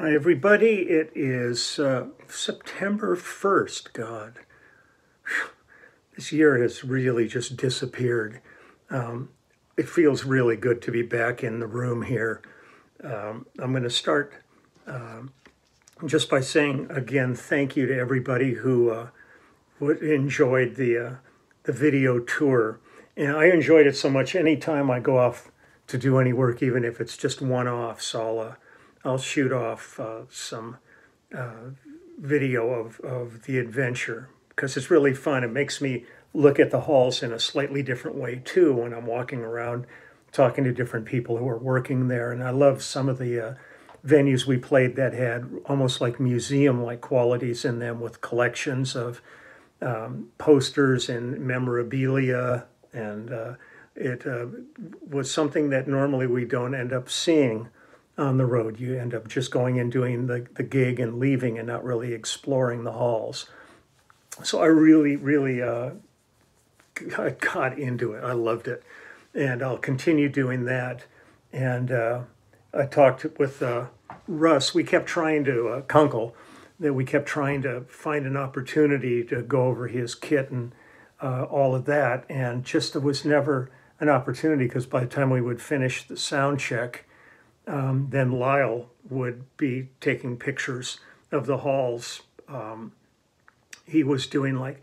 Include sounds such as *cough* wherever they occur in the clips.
Hi, everybody. It is uh, September 1st. God, *sighs* this year has really just disappeared. Um, it feels really good to be back in the room here. Um, I'm going to start um, just by saying again, thank you to everybody who uh, enjoyed the uh, the video tour. And I enjoyed it so much. Anytime I go off to do any work, even if it's just one-off, so I'll uh, I'll shoot off uh, some uh, video of, of the adventure because it's really fun. It makes me look at the halls in a slightly different way too when I'm walking around talking to different people who are working there. And I love some of the uh, venues we played that had almost like museum like qualities in them with collections of um, posters and memorabilia. And uh, it uh, was something that normally we don't end up seeing on the road. You end up just going and doing the, the gig and leaving and not really exploring the halls. So I really, really uh, got into it. I loved it. And I'll continue doing that. And uh, I talked with uh, Russ. We kept trying to, uh, Kunkel, that we kept trying to find an opportunity to go over his kit and uh, all of that. And just there was never an opportunity because by the time we would finish the sound check, um, then Lyle would be taking pictures of the halls. Um, he was doing like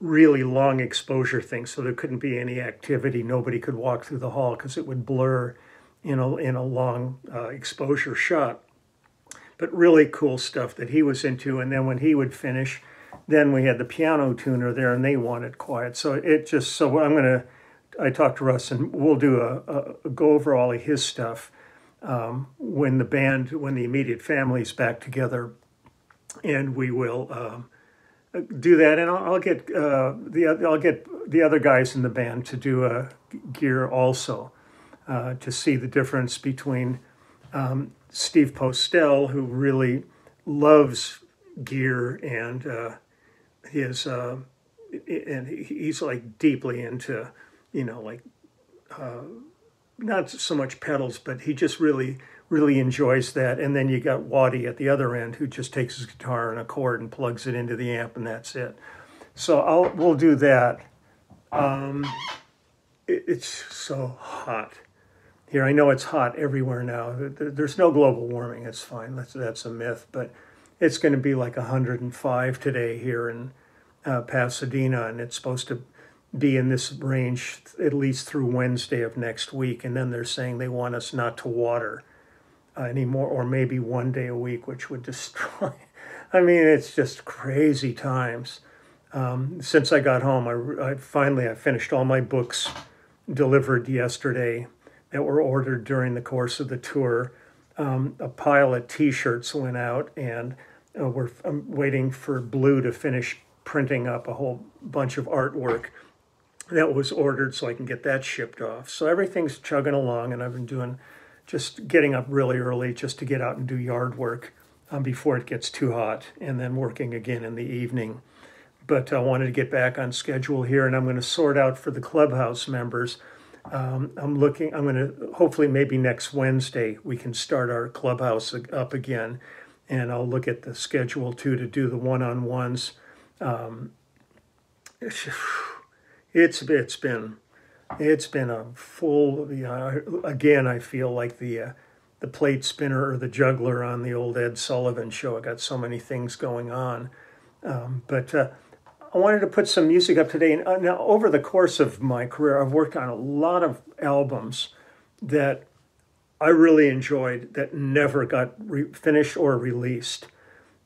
really long exposure things, so there couldn't be any activity. Nobody could walk through the hall because it would blur in a, in a long uh, exposure shot. But really cool stuff that he was into. And then when he would finish, then we had the piano tuner there and they wanted quiet. So it just, so I'm going to, I talked to Russ and we'll do a, a, a go over all of his stuff um, when the band, when the immediate family is back together, and we will um, do that. And I'll, I'll get uh, the I'll get the other guys in the band to do a gear also uh, to see the difference between um, Steve Postell, who really loves gear and uh, his uh, and he's like deeply into you know like uh, not so much pedals, but he just really, really enjoys that. And then you got Waddy at the other end who just takes his guitar and a chord and plugs it into the amp and that's it. So I'll, we'll do that. Um, it, it's so hot here. I know it's hot everywhere now. There's no global warming. It's fine. That's, that's a myth, but it's going to be like 105 today here in uh, Pasadena and it's supposed to be in this range at least through Wednesday of next week. And then they're saying they want us not to water uh, anymore, or maybe one day a week, which would *laughs* destroy. I mean, it's just crazy times. Um, since I got home, I, I, finally I finished all my books delivered yesterday that were ordered during the course of the tour. Um, a pile of T-shirts went out, and uh, we're I'm waiting for Blue to finish printing up a whole bunch of artwork that was ordered so I can get that shipped off. So everything's chugging along, and I've been doing just getting up really early just to get out and do yard work um, before it gets too hot, and then working again in the evening. But I wanted to get back on schedule here, and I'm going to sort out for the clubhouse members. Um, I'm looking, I'm going to hopefully maybe next Wednesday we can start our clubhouse up again, and I'll look at the schedule too to do the one on ones. Um, *sighs* it's it's been it's been a full. Again, I feel like the uh, the plate spinner or the juggler on the old Ed Sullivan show. I got so many things going on, um, but uh, I wanted to put some music up today. And uh, now, over the course of my career, I've worked on a lot of albums that I really enjoyed that never got re- finished or released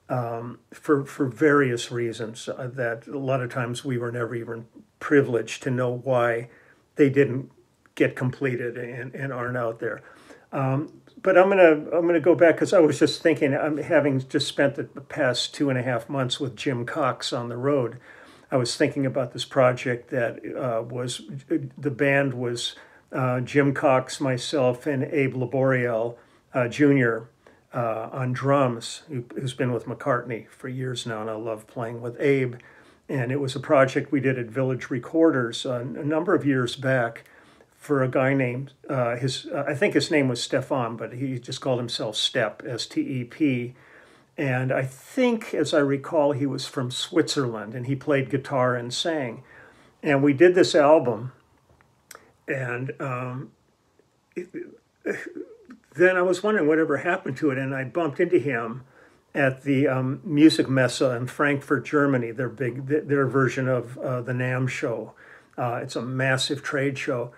um, for for various reasons. Uh, that a lot of times we were never even privileged to know why they didn't get completed and, and aren't out there. Um, but I'm gonna I'm gonna go back because I was just thinking I'm having just spent the past two and a half months with Jim Cox on the road. I was thinking about this project that uh, was the band was uh, Jim Cox, myself, and Abe Laboriel uh, Jr uh, on drums, who, has been with McCartney for years now, and I love playing with Abe. And it was a project we did at Village Recorders uh, a number of years back for a guy named uh, his. Uh, I think his name was Stefan, but he just called himself Step, S T E P. And I think, as I recall, he was from Switzerland, and he played guitar and sang. And we did this album, and um, it, then I was wondering whatever happened to it, and I bumped into him at the um, Music in Frankfurt, Germany. Their big, their version of uh, the NAMM show. Uh, it's a massive trade show,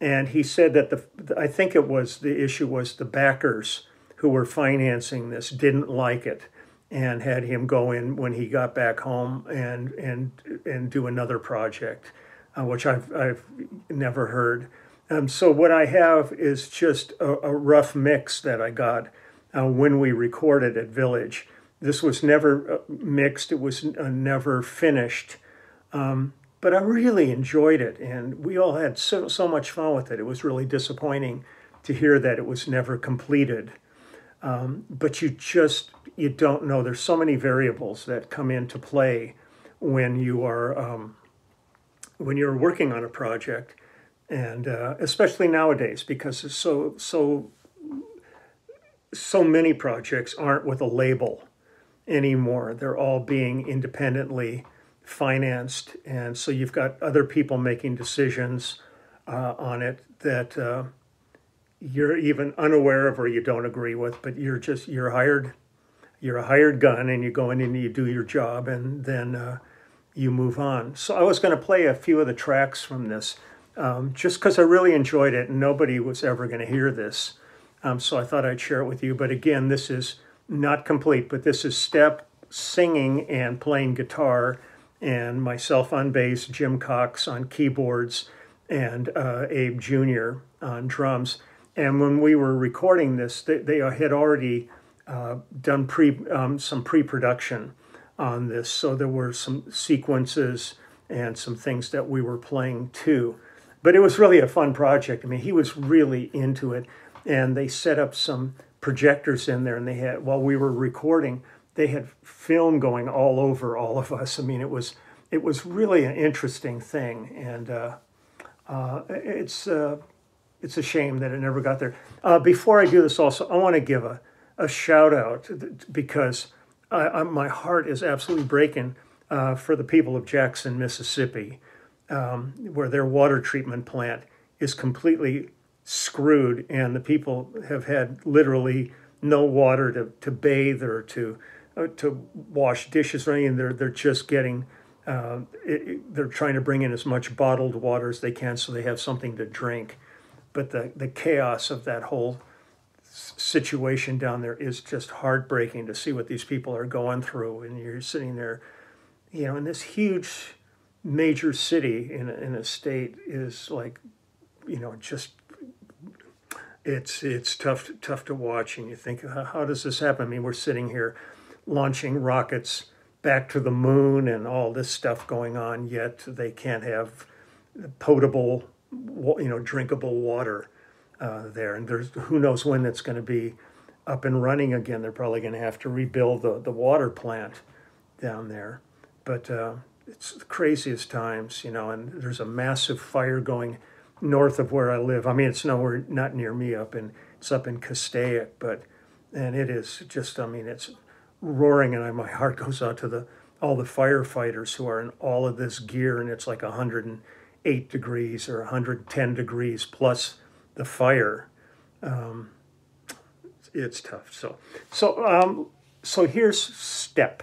and he said that the I think it was the issue was the backers who were financing this didn't like it and had him go in when he got back home and and and do another project, uh, which I've I've never heard. Um, so what I have is just a, a rough mix that I got uh, when we recorded at Village. This was never uh, mixed, it was uh, never finished. Um, but I really enjoyed it, and we all had so, so much fun with it. It was really disappointing to hear that it was never completed. Um, but you just you don't know. There's so many variables that come into play when you are um, when you're working on a project, and uh, especially nowadays because so so so many projects aren't with a label anymore. They're all being independently financed, and so you've got other people making decisions uh, on it that uh, you're even unaware of or you don't agree with. But you're just you're hired, you're a hired gun, and you go in and you do your job, and then uh, you move on. So I was going to play a few of the tracks from this, um, just because I really enjoyed it, and nobody was ever going to hear this. Um, so I thought I'd share it with you. But again, this is not complete, but this is Step singing and playing guitar, and myself on bass, Jim Cox on keyboards, and uh, Abe Jr. on drums. And when we were recording this, they, they had already uh, done pre um, some pre-production on this, so there were some sequences and some things that we were playing too. But it was really a fun project. I mean, he was really into it. And they set up some projectors in there and they had while we were recording they had film going all over all of us. I mean it was it was really an interesting thing. And uh, uh, it's uh, it's a shame that it never got there. Uh, before i do this also i want to give a, a shout out because I, I, my heart is absolutely breaking uh, for the people of jackson mississippi um, where their water treatment plant is completely screwed, and the people have had literally no water to, to bathe or to uh, to wash dishes or anything. They're they're just getting uh, it, they're trying to bring in as much bottled water as they can so they have something to drink. But the the chaos of that whole situation down there is just heartbreaking to see what these people are going through, and you're sitting there, you know, in this huge major city in a, in a state is like, you know, just it's it's tough tough to watch, and you think, how does this happen? I mean, we're sitting here launching rockets back to the moon and all this stuff going on, yet they can't have potable, you know, drinkable water uh, there. And there's who knows when it's going to be up and running again. They're probably going to have to rebuild the, the water plant down there. But uh, it's the craziest times, you know, and there's a massive fire going north of where I live. I mean, it's nowhere not near me up in it's up in Castaic, but and it is just I mean it's roaring, and I, my heart goes out to the all the firefighters who are in all of this gear, and it's like 108 degrees or 110 degrees plus the fire. Um, it's tough. So so um, so here's step.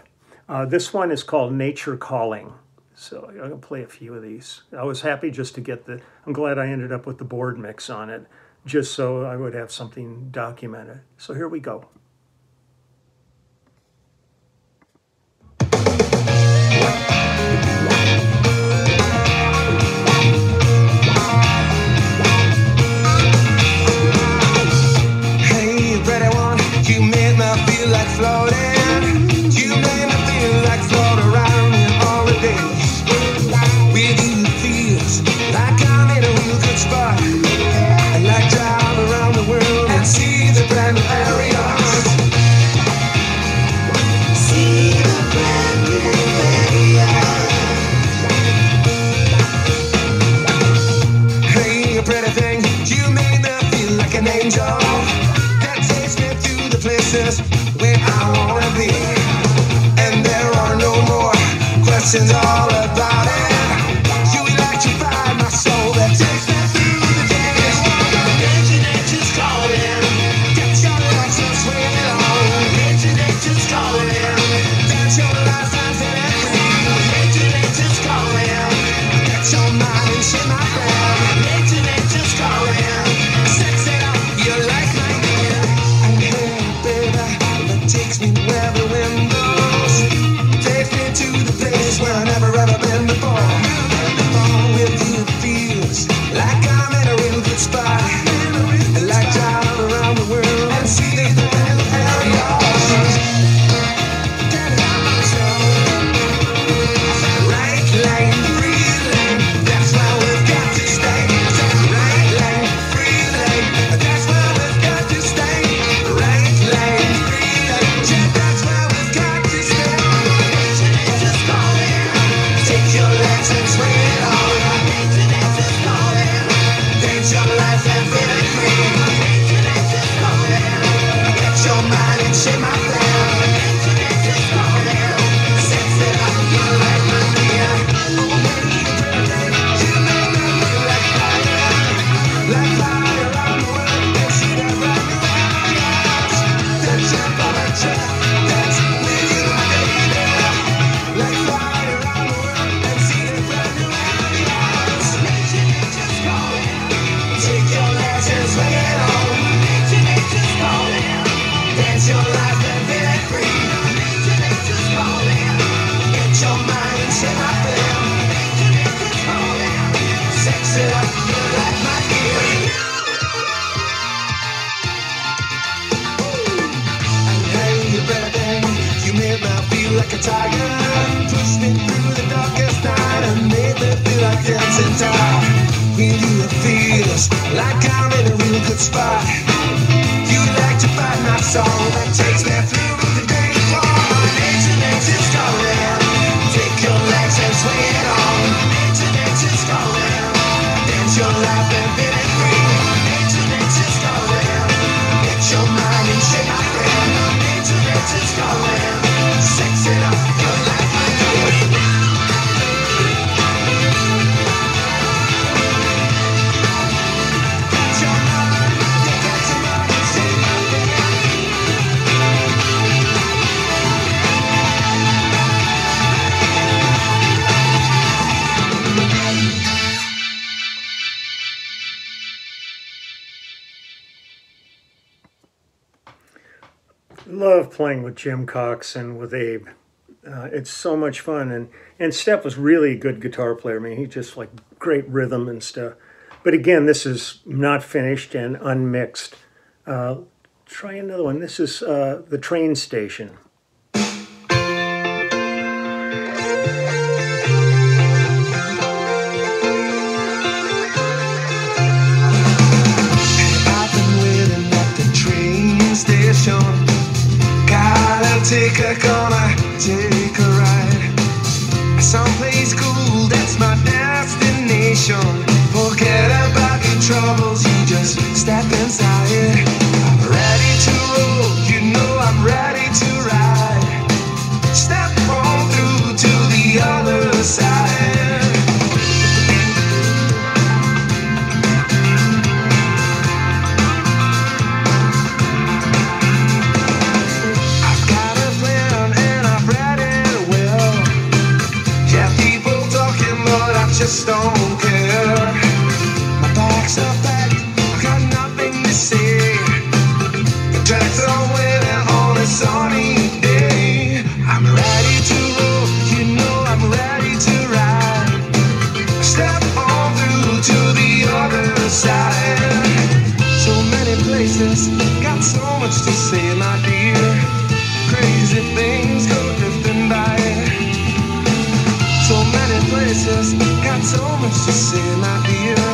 Uh, this one is called Nature Calling. So I'm going to play a few of these. I was happy just to get the, I'm glad I ended up with the board mix on it, just so I would have something documented. So here we go. playing with Jim Cox and with Abe. Uh, it's so much fun, and and Steph was really a good guitar player. I mean, he just like great rhythm and stuff. But again, this is not finished and unmixed. Uh, try another one. This is uh, the train station. take a corner, take a ride. Someplace cool, that's my destination. Forget about your troubles, you just stay. just got so much to say, my dear.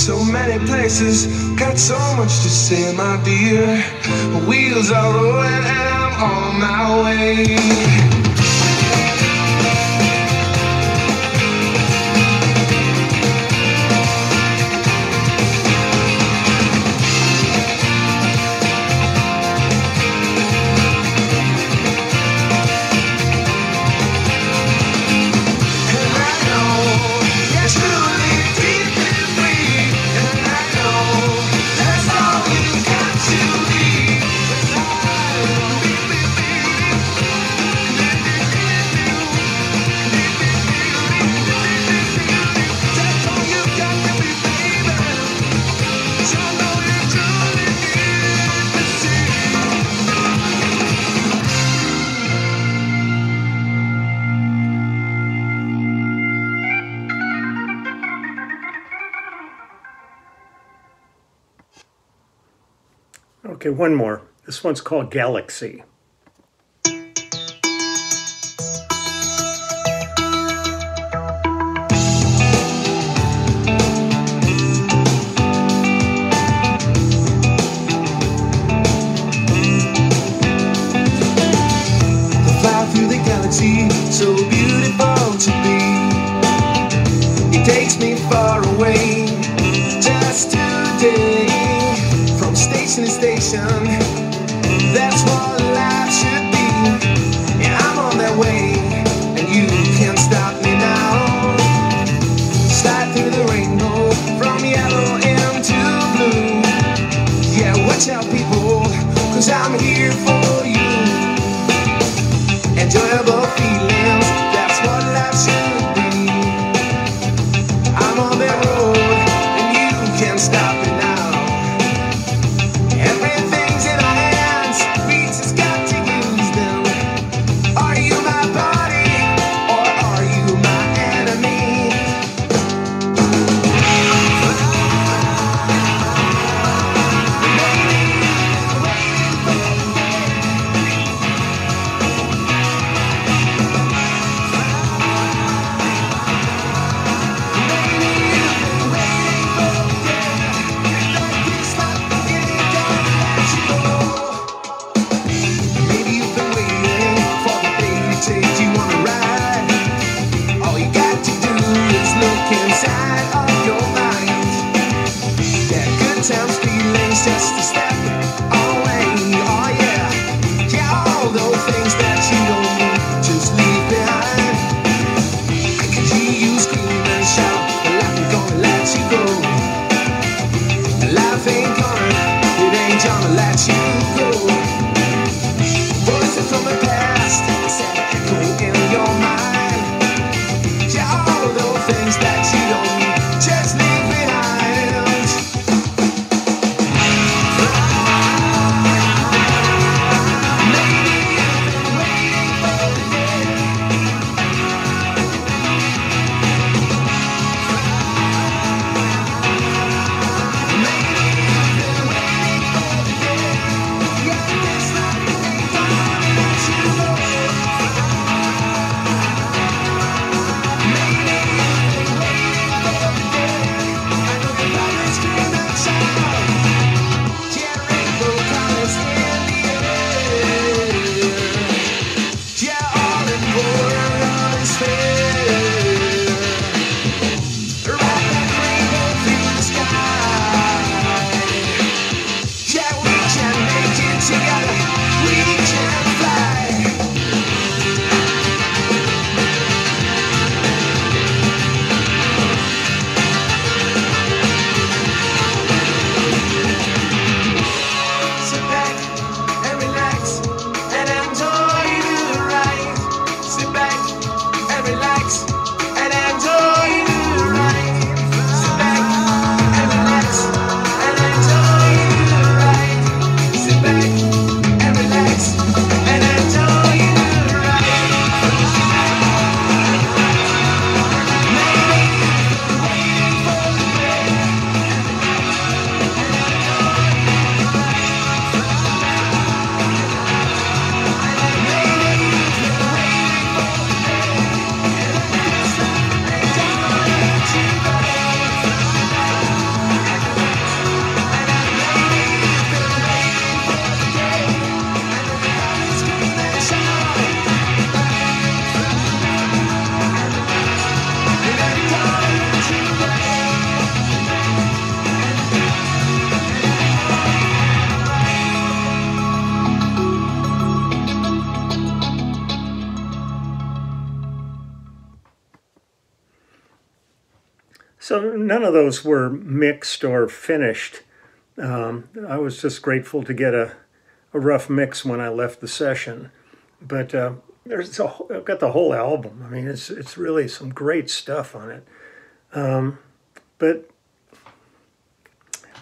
so many places, got so much to say, my dear. Wheels are rolling and I'm on my way. Okay, one more. This one's called Galaxy. tell people, cause I'm here for you. Enjoyable feelings, that's what life should none of those were mixed or finished. Um, I was just grateful to get a, a rough mix when I left the session. But uh, there's a, I've got the whole album. I mean, it's it's really some great stuff on it. Um, but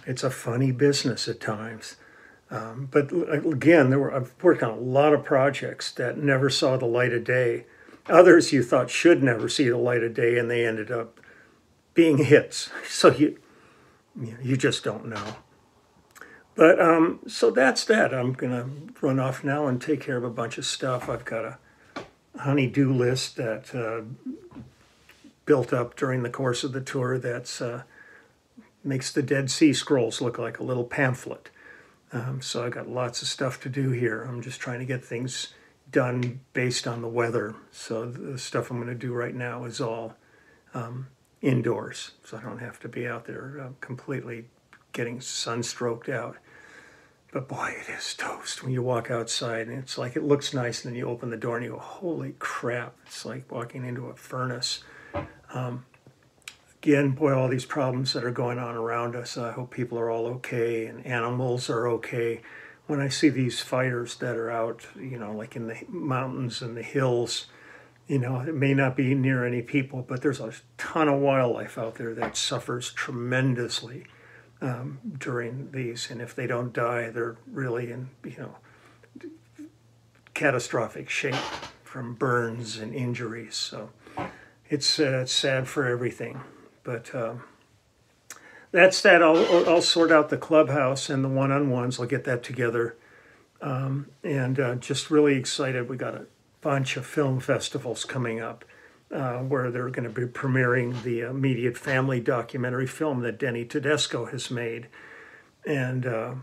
it's a funny business at times. Um, but again, there were I've worked on a lot of projects that never saw the light of day. Others you thought should never see the light of day, and they ended up being hits. *laughs* So you you just don't know. But um, so that's that. I'm gonna run off now and take care of a bunch of stuff. I've got a honey-do list that uh, built up during the course of the tour. That's uh, makes the Dead Sea Scrolls look like a little pamphlet. Um, so I got lots of stuff to do here. I'm just trying to get things done based on the weather. So the stuff I'm going to do right now is all um, indoors, so I don't have to be out there uh, completely getting sunstroked out. But boy, it is toast when you walk outside and it's like it looks nice, and then you open the door and you go, "Holy crap!" It's like walking into a furnace. Um, again, boy, all these problems that are going on around us. I hope people are all okay and animals are okay. When I see these fires that are out, you know, like in the mountains and the hills, you know, it may not be near any people, but there's a ton of wildlife out there that suffers tremendously um, during these. And if they don't die, they're really in, you know, catastrophic shape from burns and injuries. So it's, uh, it's sad for everything. But um, that's that. I'll, I'll sort out the clubhouse and the one on ones. I'll get that together. Um, and uh, just really excited. We got a bunch of film festivals coming up uh, where they're going to be premiering the immediate family documentary film that Denny Tedesco has made. And uh,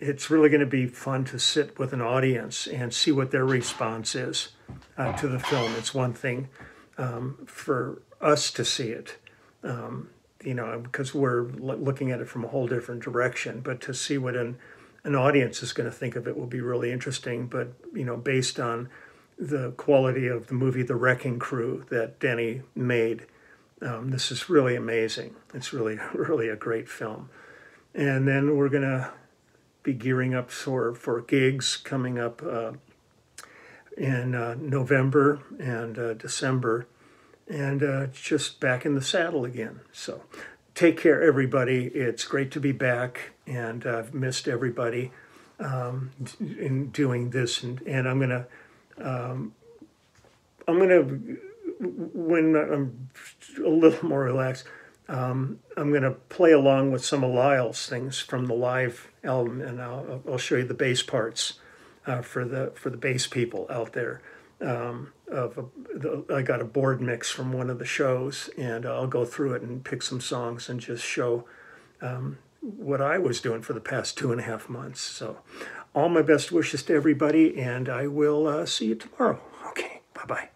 it's really going to be fun to sit with an audience and see what their response is uh, to the film. It's one thing um, for us to see it um, you know, because we're looking at it from a whole different direction. But to see what an an audience is going to think of it will be really interesting. But you know, based on the quality of the movie The Wrecking Crew that Denny made, um, this is really amazing. It's really *laughs* really a great film. And then we're going to be gearing up for for gigs coming up uh, in uh, November and uh, December and uh, just back in the saddle again. So take care, everybody. It's great to be back, and I've missed everybody um, in doing this. And, and I'm gonna, um, I'm gonna, when I'm a little more relaxed, um, I'm gonna play along with some of Lyle's things from the live album, and I'll, I'll show you the bass parts uh, for the for the bass people out there um, of a, the, I got a board mix from one of the shows, and I'll go through it and pick some songs and just show um, what I was doing for the past two and a half months. So, all my best wishes to everybody, and I will uh, see you tomorrow. Okay, bye bye.